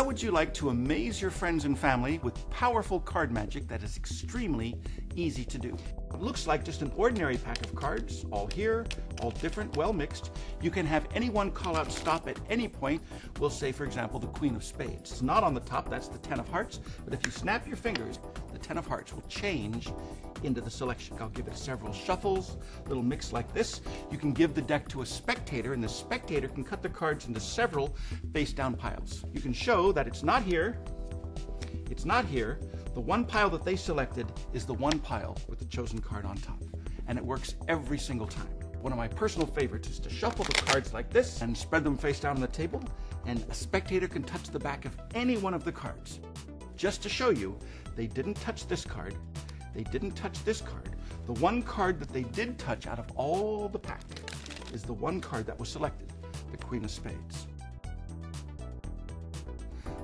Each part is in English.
How would you like to amaze your friends and family with powerful card magic that is extremely easy to do? It looks like just an ordinary pack of cards, all here, all different, well mixed. You can have anyone call out stop at any point. We'll say, for example, the Queen of Spades. It's not on the top, that's the Ten of Hearts, but if you snap your fingers, the Ten of Hearts will change into the selection. I'll give it several shuffles, little mix like this. You can give the deck to a spectator, and the spectator can cut the cards into several face down piles. You can show that it's not here, it's not here. The one pile that they selected is the one pile with the chosen card on top, and it works every single time. One of my personal favorites is to shuffle the cards like this and spread them face down on the table, and a spectator can touch the back of any one of the cards. Just to show you, they didn't touch this card, they didn't touch this card. The one card that they did touch out of all the pack is the one card that was selected, the Queen of Spades.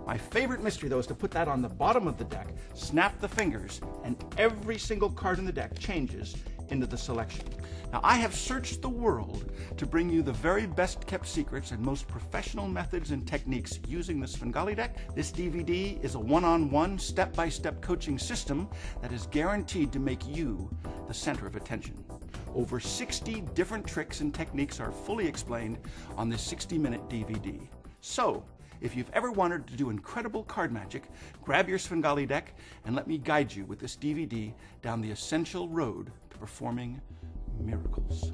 My favorite mystery, though, is to put that on the bottom of the deck, snap the fingers, and every single card in the deck changes into the selection. Now, I have searched the world to bring you the very best kept secrets and most professional methods and techniques using the Svengali deck. This DVD is a one-on-one, step-by-step coaching system that is guaranteed to make you the center of attention. Over 60 different tricks and techniques are fully explained on this 60-minute DVD. So, if you've ever wanted to do incredible card magic, grab your Svengali deck and let me guide you with this DVD down the essential road to performing miracles.